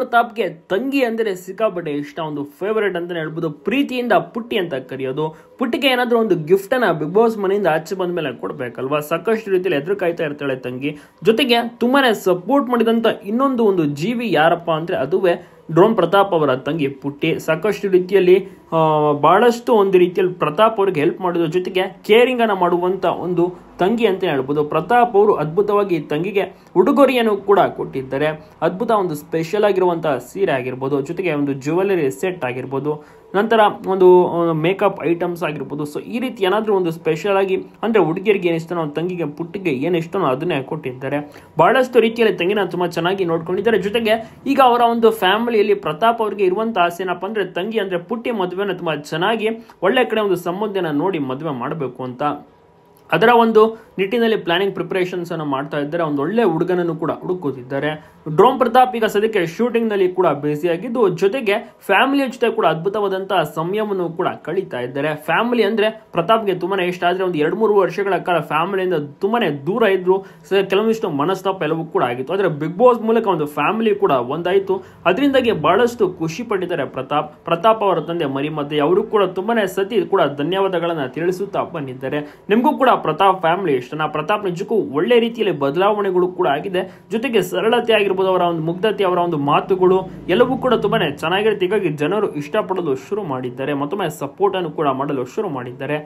ಪ್ರತಾಪ್ಗೆ ತಂಗಿ ಅಂದರೆ ಸಿಕ್ಕಾಪಟ್ಟೆ ಇಷ್ಟ, ಒಂದು ಫೇವರೇಟ್ ಅಂತಲೇ ಹೇಳ್ಬೋದು. ಪ್ರೀತಿಯಿಂದ ಪುಟ್ಟಿ ಅಂತ ಕರೆಯೋದು. ಪುಟ್ಟಿಗೆ ಏನಾದರೂ ಒಂದು ಗಿಫ್ಟ್ ಅನ್ನ ಬಿಗ್ ಬಾಸ್ ಮನೆಯಿಂದ ಆಚೆ ಬಂದ ಮೇಲೆ ಕೊಡಬೇಕಲ್ವಾ? ಸಾಕಷ್ಟು ರೀತಿಯಲ್ಲಿ ಎದುರು ಕಾಯ್ತಾ ಇರ್ತಾಳೆ ತಂಗಿ. ಜೊತೆಗೆ ತುಂಬಾನೇ ಸಪೋರ್ಟ್ ಮಾಡಿದಂತ ಇನ್ನೊಂದು ಒಂದು ಜೀವಿ ಯಾರಪ್ಪ ಅಂದ್ರೆ ಅದುವೇ ಡ್ರೋನ್ ಪ್ರತಾಪ್ ಅವರ ತಂಗಿ ಪುಟ್ಟಿ. ಸಾಕಷ್ಟು ರೀತಿಯಲ್ಲಿ ಬಹಳಷ್ಟು ಒಂದು ರೀತಿಯಲ್ಲಿ ಪ್ರತಾಪ್ ಅವ್ರಿಗೆ ಹೆಲ್ಪ್ ಮಾಡೋದ್ರ ಜೊತೆಗೆ ಕೇರಿಂಗ್ ಮಾಡುವಂಥ ಒಂದು ತಂಗಿ ಅಂತ ಹೇಳ್ಬೋದು. ಪ್ರತಾಪ್ ಅವರು ಅದ್ಭುತವಾಗಿ ತಂಗಿಗೆ ಉಡುಗೊರೆಯನ್ನು ಕೂಡ ಕೊಟ್ಟಿದ್ದಾರೆ. ಅದ್ಭುತ ಒಂದು ಸ್ಪೆಷಲ್ ಆಗಿರುವಂಥ ಸೀರೆ ಆಗಿರ್ಬೋದು, ಜೊತೆಗೆ ಒಂದು ಜ್ಯುವೆಲರಿ ಸೆಟ್ ಆಗಿರ್ಬೋದು, ನಂತರ ಒಂದು ಮೇಕಪ್ ಐಟಮ್ಸ್ ಆಗಿರ್ಬೋದು. ಸೊ ಈ ರೀತಿ ಏನಾದರೂ ಒಂದು ಸ್ಪೆಷಲ್ ಆಗಿ ಅಂದರೆ ಹುಡುಗಿಯರಿಗೆ ಏನಿಷ್ಟನೋ ತಂಗಿಗೆ, ಪುಟ್ಟಿಗೆ ಏನಿಷ್ಟನೋ ಅದನ್ನೇ ಕೊಟ್ಟಿದ್ದಾರೆ. ಬಹಳಷ್ಟು ರೀತಿಯಲ್ಲಿ ತಂಗಿನ ತುಂಬ ಚೆನ್ನಾಗಿ ನೋಡ್ಕೊಂಡಿದ್ದಾರೆ. ಜೊತೆಗೆ ಈಗ ಅವರ ಒಂದು ಫ್ಯಾಮಿಲಿಯಲ್ಲಿ ಪ್ರತಾಪ್ ಅವರಿಗೆ ಇರುವಂಥ ಆಸೆ ಏನಪ್ಪ ಅಂದ್ರೆ, ತಂಗಿ ಅಂದರೆ ಪುಟ್ಟಿ ಮದುವೆನ ತುಂಬಾ ಚೆನ್ನಾಗಿ ಒಳ್ಳೆ ಕಡೆ ಒಂದು ಸಂಬಂಧನ ನೋಡಿ ಮದುವೆ ಮಾಡಬೇಕು ಅಂತ ಅದರ ಒಂದು ನಿಟ್ಟಿನಲ್ಲಿ ಪ್ಲಾನಿಂಗ್ ಪ್ರಿಪರೇಷನ್ಸ್ ಅನ್ನು ಮಾಡ್ತಾ ಇದ್ದಾರೆ. ಒಂದು ಒಳ್ಳೆ ಹುಡುಗನನ್ನು ಕೂಡ ಹುಡುಕುತ್ತಿದ್ದಾರೆ ಡ್ರೋನ್ ಪ್ರತಾಪ್ ಈಗ ಸದ್ಯಕ್ಕೆ ಶೂಟಿಂಗ್ನಲ್ಲಿ ಕೂಡ ಬ್ಯುಸಿ ಆಗಿದ್ದು, ಜೊತೆಗೆ ಫ್ಯಾಮಿಲಿಯ ಜೊತೆ ಕೂಡ ಅದ್ಭುತವಾದಂತಹ ಸಮಯವನ್ನು ಕೂಡ ಕಳೀತಾ ಇದ್ದಾರೆ. ಫ್ಯಾಮಿಲಿ ಅಂದ್ರೆ ಪ್ರತಾಪ್ಗೆ ತುಂಬಾನೇ ಇಷ್ಟ. ಆದ್ರೆ ಒಂದು ಎರಡು ಮೂರು ವರ್ಷಗಳ ಕಾಲ ಫ್ಯಾಮಿಲಿಯಿಂದ ತುಂಬಾನೇ ದೂರ ಇದ್ರು. ಕೆಲವೊಂದಿಷ್ಟು ಮನಸ್ತಾಪ ಎಲ್ಲವೂ ಕೂಡ ಆಗಿತ್ತು. ಆದ್ರೆ ಬಿಗ್ ಬಾಸ್ ಮೂಲಕ ಒಂದು ಫ್ಯಾಮಿಲಿ ಕೂಡ ಒಂದಾಯಿತು. ಅದರಿಂದಾಗಿ ಬಹಳಷ್ಟು ಖುಷಿ ಪಟ್ಟಿದ್ದಾರೆ ಪ್ರತಾಪ್. ಪ್ರತಾಪ್ ಅವರ ತಂದೆ ಮರಿಮದ್ದೆ, ಅವರು ಕೂಡ ತುಂಬಾನೇ ಸತಿ ಕೂಡ ಧನ್ಯವಾದಗಳನ್ನ ತಿಳಿಸುತ್ತಾ ಬಂದಿದ್ದಾರೆ. ನಿಮಗೂ ಕೂಡ ಪ್ರತಾಪ್ ಫ್ಯಾಮಿಲಿ ಇಷ್ಟನಾ ಪ್ರತಾಪ್ ನಿಜಕ್ಕೂ ಒಳ್ಳೆ ರೀತಿಯಲ್ಲಿ ಬದಲಾವಣೆಗಳು ಕೂಡ ಆಗಿದೆ. ಜೊತೆಗೆ ಸರಳತೆ ಆಗಿರ್ಬೋದು ಅವರ ಒಂದು ಮುಗ್ಧತೆ, ಅವರ ಒಂದು ಮಾತುಗಳು, ಎಲ್ಲವೂ ಕೂಡ ತುಂಬಾನೇ ಚೆನ್ನಾಗಿರುತ್ತೆ. ಹೀಗಾಗಿ ಜನರು ಇಷ್ಟಪಡಲು ಶುರು ಮಾಡಿದ್ದಾರೆ. ಮತ್ತೊಮ್ಮೆ ಸಪೋರ್ಟ್ ಅನ್ನು ಕೂಡ ಮಾಡಲು ಶುರು ಮಾಡಿದ್ದಾರೆ.